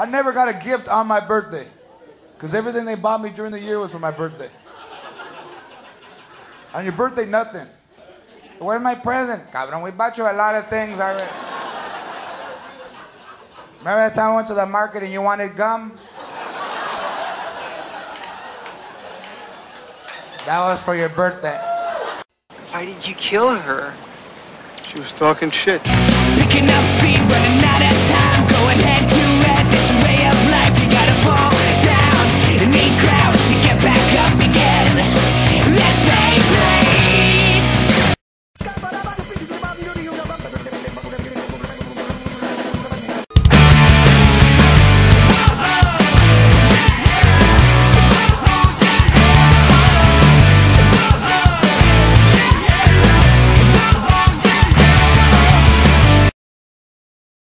I never got a gift on my birthday. Because everything they bought me during the year was for my birthday. On your birthday, nothing. Where's my present? Cabrón, we bought you a lot of things already. Remember that time I went to the market and you wanted gum? That was for your birthday. Why did you kill her? She was talking shit. Picking up speed, running out